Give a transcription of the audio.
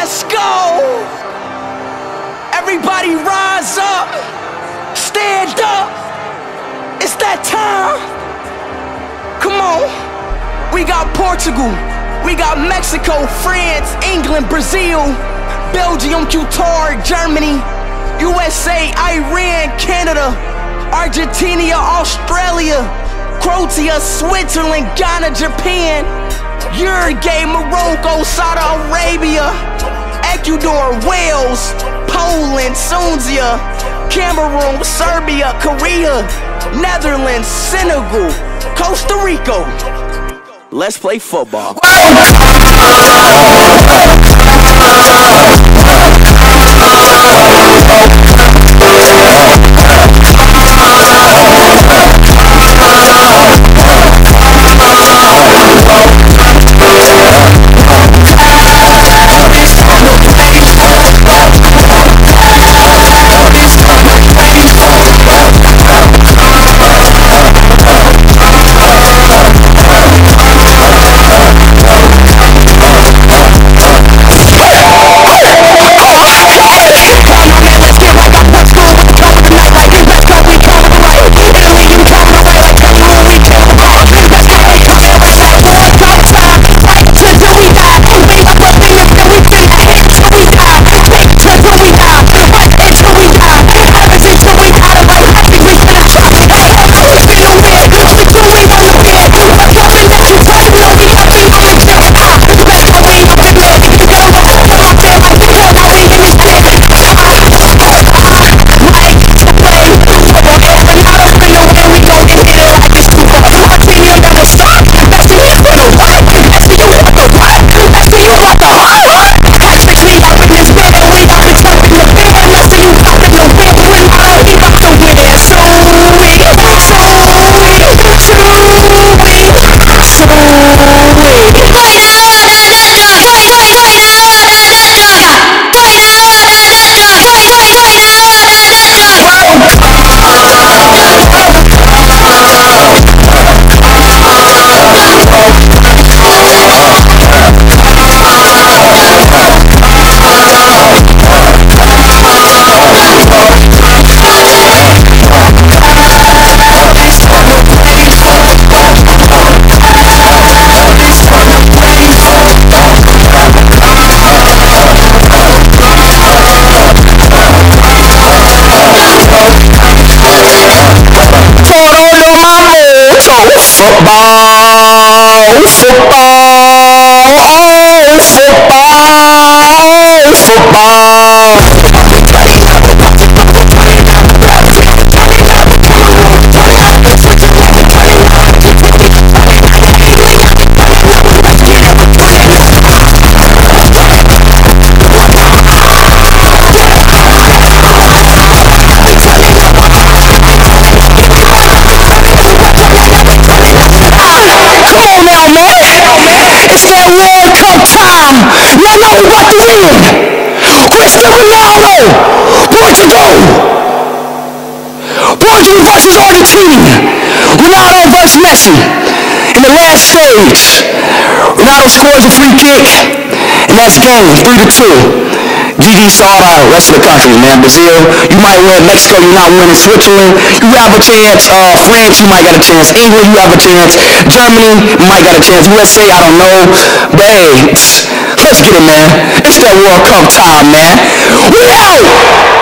Let's go! Everybody rise up! Stand up! It's that time! Come on! We got Portugal, we got Mexico, France, England, Brazil, Belgium, Qatar, Germany, USA, Iran, Canada, Argentina, Australia, Croatia, Switzerland, Ghana, Japan, Uruguay, Morocco, Saudi Arabia, Ecuador, Wales, Poland, Tunisia, Cameroon, Serbia, Korea, Netherlands, Senegal, Costa Rica. Let's play football. ọ̀rọ̀ ló stage, Ronaldo scores a free kick, and that's game, three to two. GG all the rest of the countries, man. Brazil, you might win. Mexico, you're not winning. Switzerland, you have a chance. Uh, France, you might got a chance. England, you have a chance. Germany, you might got a chance. USA, I don't know. But hey, let's get it, man. It's that World Cup time, man. Out!